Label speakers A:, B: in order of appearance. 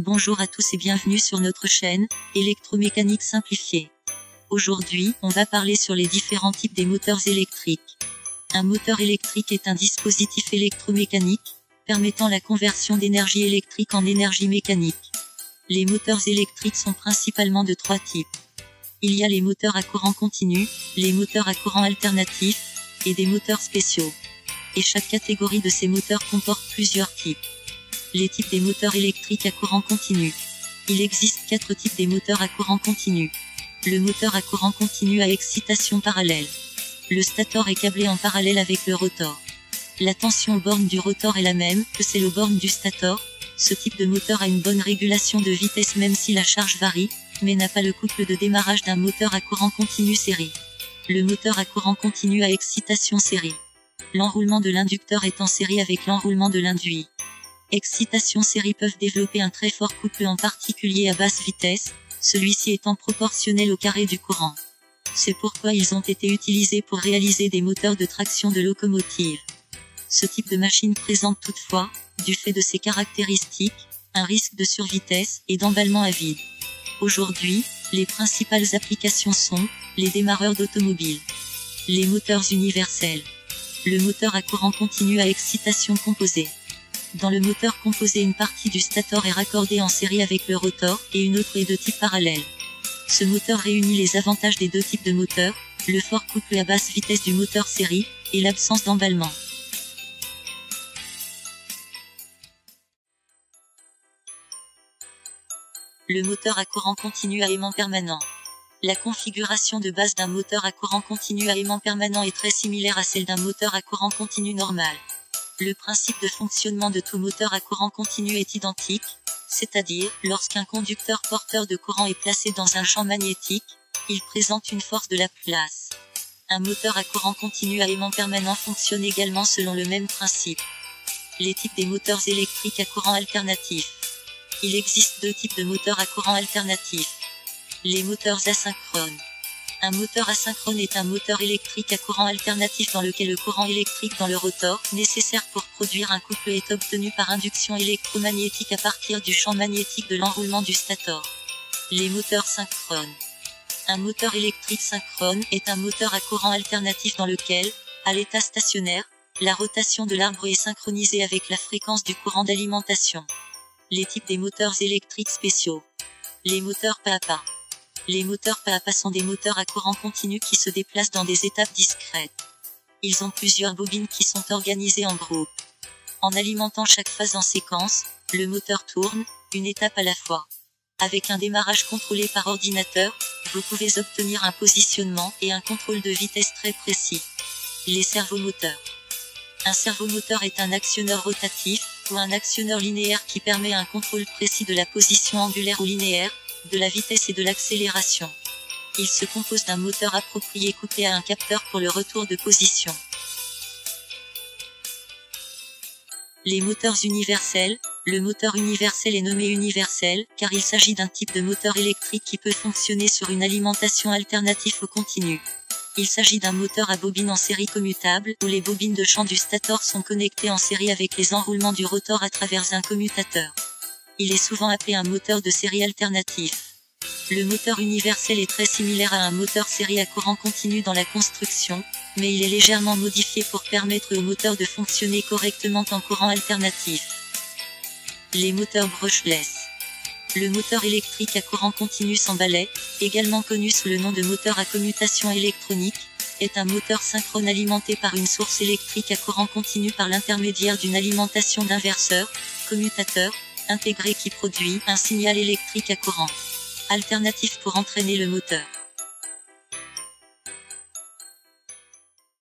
A: Bonjour à tous et bienvenue sur notre chaîne, électromécanique simplifiée. Aujourd'hui, on va parler sur les différents types des moteurs électriques. Un moteur électrique est un dispositif électromécanique, permettant la conversion d'énergie électrique en énergie mécanique. Les moteurs électriques sont principalement de trois types. Il y a les moteurs à courant continu, les moteurs à courant alternatif, et des moteurs spéciaux. Et chaque catégorie de ces moteurs comporte plusieurs types. Les types des moteurs électriques à courant continu. Il existe quatre types des moteurs à courant continu. Le moteur à courant continu à excitation parallèle. Le stator est câblé en parallèle avec le rotor. La tension aux bornes du rotor est la même que c'est aux bornes du stator. Ce type de moteur a une bonne régulation de vitesse même si la charge varie, mais n'a pas le couple de démarrage d'un moteur à courant continu série. Le moteur à courant continu à excitation série. L'enroulement de l'inducteur est en série avec l'enroulement de l'induit. Excitation série peuvent développer un très fort couple en particulier à basse vitesse, celui-ci étant proportionnel au carré du courant. C'est pourquoi ils ont été utilisés pour réaliser des moteurs de traction de locomotive. Ce type de machine présente toutefois, du fait de ses caractéristiques, un risque de survitesse et d'emballement à vide. Aujourd'hui, les principales applications sont les démarreurs d'automobiles, les moteurs universels, le moteur à courant continu à excitation composée. Dans le moteur composé une partie du stator est raccordée en série avec le rotor, et une autre est de type parallèle. Ce moteur réunit les avantages des deux types de moteurs, le fort couple à basse vitesse du moteur série, et l'absence d'emballement. Le moteur à courant continu à aimant permanent. La configuration de base d'un moteur à courant continu à aimant permanent est très similaire à celle d'un moteur à courant continu normal. Le principe de fonctionnement de tout moteur à courant continu est identique, c'est-à-dire, lorsqu'un conducteur porteur de courant est placé dans un champ magnétique, il présente une force de la place. Un moteur à courant continu à aimant permanent fonctionne également selon le même principe. Les types des moteurs électriques à courant alternatif. Il existe deux types de moteurs à courant alternatif. Les moteurs asynchrones. Un moteur asynchrone est un moteur électrique à courant alternatif dans lequel le courant électrique dans le rotor, nécessaire pour produire un couple est obtenu par induction électromagnétique à partir du champ magnétique de l'enroulement du stator. Les moteurs synchrones. Un moteur électrique synchrone est un moteur à courant alternatif dans lequel, à l'état stationnaire, la rotation de l'arbre est synchronisée avec la fréquence du courant d'alimentation. Les types des moteurs électriques spéciaux. Les moteurs pas. Les moteurs pas sont des moteurs à courant continu qui se déplacent dans des étapes discrètes. Ils ont plusieurs bobines qui sont organisées en groupe. En alimentant chaque phase en séquence, le moteur tourne, une étape à la fois. Avec un démarrage contrôlé par ordinateur, vous pouvez obtenir un positionnement et un contrôle de vitesse très précis. Les servomoteurs. Un servomoteur est un actionneur rotatif, ou un actionneur linéaire qui permet un contrôle précis de la position angulaire ou linéaire, de la vitesse et de l'accélération. Il se compose d'un moteur approprié couplé à un capteur pour le retour de position. Les moteurs universels. Le moteur universel est nommé universel, car il s'agit d'un type de moteur électrique qui peut fonctionner sur une alimentation alternative au continu. Il s'agit d'un moteur à bobine en série commutable, où les bobines de champ du stator sont connectées en série avec les enroulements du rotor à travers un commutateur. Il est souvent appelé un moteur de série alternatif. Le moteur universel est très similaire à un moteur série à courant continu dans la construction, mais il est légèrement modifié pour permettre au moteur de fonctionner correctement en courant alternatif. Les moteurs brushless. Le moteur électrique à courant continu sans balai, également connu sous le nom de moteur à commutation électronique, est un moteur synchrone alimenté par une source électrique à courant continu par l'intermédiaire d'une alimentation d'inverseur, commutateur, intégré qui produit un signal électrique à courant alternatif pour entraîner le moteur.